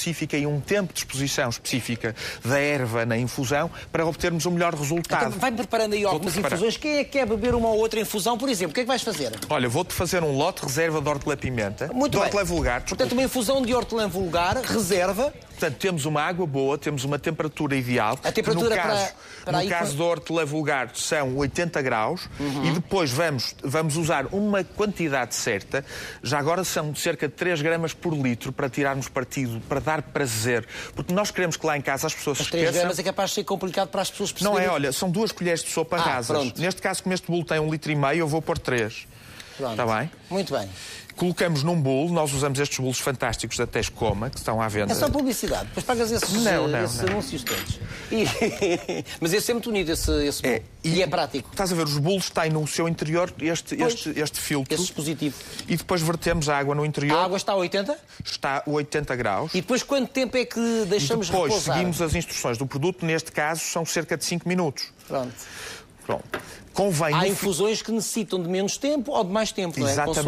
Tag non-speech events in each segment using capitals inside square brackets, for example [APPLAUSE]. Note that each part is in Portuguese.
específica e um tempo de exposição específica da erva na infusão para obtermos o melhor resultado. Então, vai preparando aí algumas infusões. Quem é que quer beber uma ou outra infusão, por exemplo? O que é que vais fazer? Olha, vou-te fazer um lote reserva de hortelã-pimenta. Muito de bem. hortelã vulgar. Portanto, uma infusão de hortelã vulgar, reserva. Portanto, temos uma água boa, temos uma temperatura ideal. A temperatura no para- caso, para no aí, caso qual- do hortelã vulgar são 80 graus e depois vamos, vamos usar uma quantidade certa. Já agora são cerca de 3 gramas por litro para tirarmos partido, para dar prazer. Porque nós queremos que lá em casa as pessoas 3 esqueçam. gramas é capaz de ser complicado para as pessoas Não perceberem. é, olha, são duas colheres de sopa Ah, rasas. pronto. Neste caso, como este bolo tem um litro e meio, eu vou pôr três. Pronto. Está bem? Muito bem. Colocamos num bolo, nós usamos estes bolos fantásticos da Tescoma, que estão à venda. É só publicidade. Depois pagas esses, Não, não, esses não. anúncios todos. E- [LAUGHS] Mas esse é muito bonito, esse, esse bolo. e... é prático. Estás a ver, os bolos têm no seu interior este, Pois. este, este filtro. Esse dispositivo. E depois vertemos a água no interior. A água está a 80? Está a 80 graus. E depois quanto tempo é que deixamos e depois repousar? seguimos as instruções do produto, neste caso são cerca de 5 minutos. Pronto. Pronto. Convém Há infusões que necessitam de menos tempo ou de mais tempo, não é? Exatamente.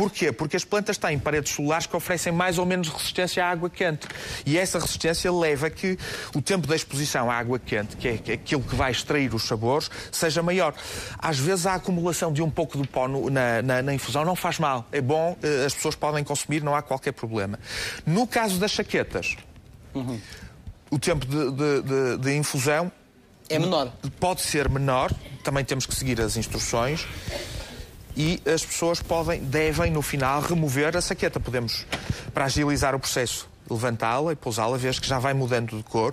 Porquê? Porque as plantas têm paredes solares que oferecem mais ou menos resistência à água quente. E essa resistência leva a que o tempo da exposição à água quente, que é aquilo que vai extrair os sabores, seja maior. Às vezes a acumulação de um pouco de pó na, na- na infusão não faz mal. É bom, eh, as pessoas podem consumir, não há qualquer problema. No caso das chaquetas, o tempo de- de- de- de infusão É menor. pode ser menor, também temos que seguir as instruções. E as pessoas podem, devem, no final, remover a saqueta. Podemos, para agilizar o processo, levantá-la e pousá-la, vez que já vai mudando de cor.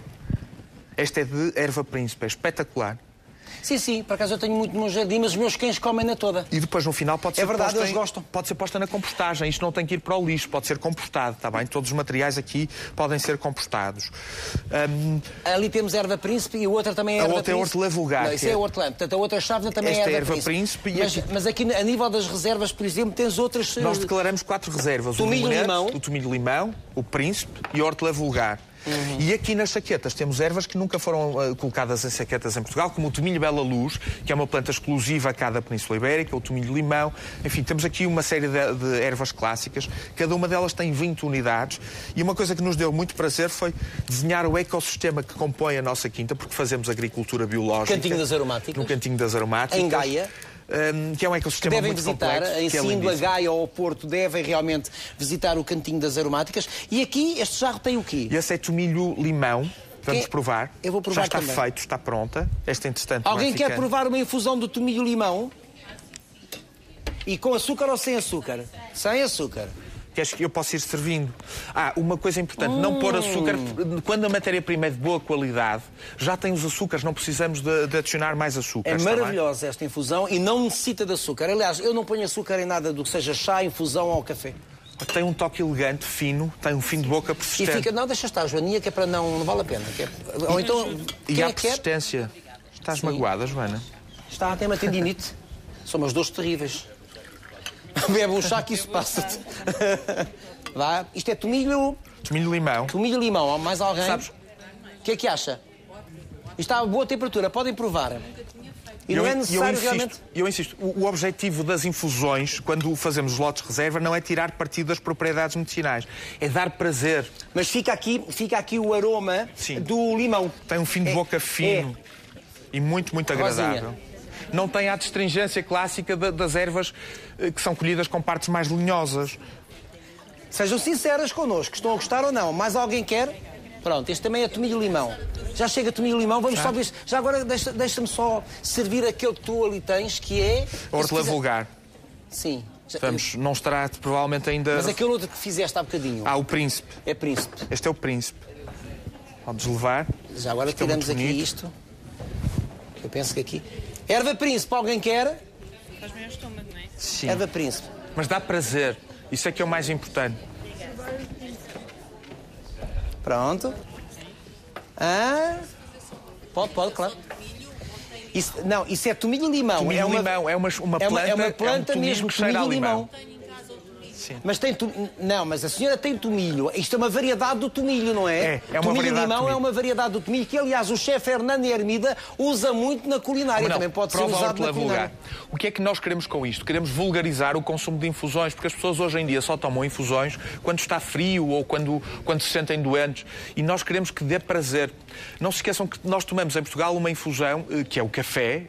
Esta é de erva príncipe, é espetacular. Sim, sim, por acaso eu tenho muito no meu jardim, mas os meus cães comem-na toda. E depois, no final, pode ser É verdade, posta eles em- gostam. Pode ser posta na compostagem. Isto não tem que ir para o lixo, pode ser compostado, está bem? Todos os materiais aqui podem ser compostados. Hum, Ali temos erva príncipe e a outra também é A erva outra é hortelã vulgar, Não, isso é é- hortelã. Portanto, a outra chávena também Esta é é erva, erva príncipe e mas, aqui- mas aqui a nível das reservas, por exemplo, tens outras... Nós eh, declaramos quatro reservas. Tomilho o limonete, limão. o tomilho-limão, o príncipe e a hortelã vulgar. Uhum. E aqui nas saquetas temos ervas que nunca foram eh, colocadas em saquetas em Portugal, como o tomilho bela luz, que é uma planta exclusiva a cada Península Ibérica, o tomilho-limão. Enfim, temos aqui uma série de, de ervas clássicas. Cada uma delas tem 20 unidades. E uma coisa que nos deu muito prazer foi desenhar o ecossistema que compõe a nossa quinta, porque fazemos agricultura biológica. Cantinho das Aromáticas. No Cantinho das Aromáticas. Em Gaia. Hum, que é um ecossistema devem muito visitar, complexo. em é lindíssimo. Gaia ou Porto, devem realmente visitar o Cantinho das Aromáticas. E aqui, este jarro tem o quê? Esse é tomilho-limão. Vamos Que- provar. Eu vou provar Já está também. feito, está pronta. Esta, entretanto, Alguém vai quer ficando. provar uma infusão do tomilho-limão? E com açúcar ou sem açúcar? Sem açúcar. Queres que eu possa ir servindo? Ah, uma coisa importante, não Hum. pôr açúcar. Quando a matéria-prima é de boa qualidade, já tem os açúcares, não precisamos de, de adicionar mais açúcar. É maravilhosa esta infusão e não necessita de açúcar. Aliás, eu não ponho açúcar em nada do que seja chá, infusão ou café. Tem um toque elegante, fino, tem um fim de boca E persistente. fica, não, deixa estar, Joaninha, que é para não, não vale a pena. é- ou então, E há é que quer? persistência. Estás Sim. magoada, Joana? Está, tem uma tendinite. São umas dores terríveis. [LAUGHS] Bebe um chá que isso passa-te. [LAUGHS] Vá, isto é tomilho, Tomilho-limão. tomilho e limão. Há mais alguém? Sabes- O que é que acha? Isto está a boa temperatura, podem provar. E Eu- não é eu necessário insisto, realmente... Eu insisto, o, o objetivo das infusões, quando fazemos os lotes de reserva, não é tirar partido das propriedades medicinais, é dar prazer. Mas fica aqui, fica aqui o aroma Sim. do limão. Tem um fim de É- boca fino e muito, muito Rosinha. Não tem a astringência clássica da- das ervas eh, que são colhidas com partes mais linhosas. Sejam sinceras connosco, estão a gostar ou não. Mais alguém quer? Pronto, este também é tomilho e limão. Já chega tomilho e limão, vamos só ver. Já agora deixa- deixa-me só servir aquele que tu ali tens, que é. A hortelã quiser- vulgar. Sim. Vamos, não estará provavelmente ainda. Mas aquele outro que fizeste há bocadinho Ah, o príncipe. é príncipe. Este é o príncipe. Podes levar. Já agora Fica tiramos muito aqui isto. Eu penso que aqui. Erva príncipe, alguém quer? Faz bem ao estômago, não é? Sim. Erva príncipe. Mas dá prazer. Isso é que é o mais importante. Pronto. Ah. Pode, pode, claro. Isso, não, isso é tomilho e limão. Tomilho é uma, limão é uma, uma é uma, planta, é uma um planta tomilho mesmo, que cheira a tomilho e limão. limão. Sim. Mas tem tu... Não, mas a senhora tem tomilho. Isto é uma variedade do tomilho, não é? É, é uma tomilho variedade de limão é uma variedade do tomilho que, aliás, o chefe Hernani Hermida usa muito na culinária. Não, Também pode ser usado na vulgar. O que é que nós queremos com isto? Queremos vulgarizar o consumo de infusões, porque as pessoas hoje em dia só tomam infusões quando está frio ou quando, quando se sentem doentes. E nós queremos que dê prazer. Não se esqueçam que nós tomamos em Portugal uma infusão, eh, que é o café.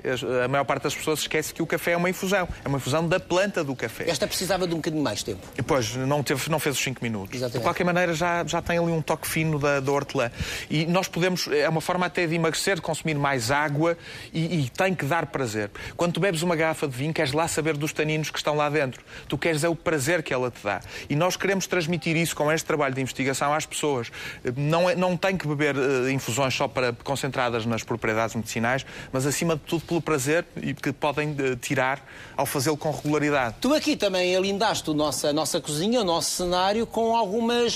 A maior parte das pessoas esquece que o café é uma infusão. É uma infusão da planta do café. Esta precisava de um bocadinho mais tempo. E, Pois, não, teve, não fez os 5 minutos. Exatamente. De qualquer maneira, já, já tem ali um toque fino da, da hortelã. E nós podemos, é uma forma até de emagrecer, de consumir mais água e, e tem que dar prazer. Quando tu bebes uma garrafa de vinho, queres lá saber dos taninos que estão lá dentro. Tu queres é o prazer que ela te dá. E nós queremos transmitir isso com este trabalho de investigação às pessoas. Não, é, não tem que beber eh, infusões só para concentradas nas propriedades medicinais, mas acima de tudo pelo prazer que podem eh, tirar ao fazê-lo com regularidade. Tu aqui também alindaste o nossa, a nossa cozinha, o nosso cenário com algumas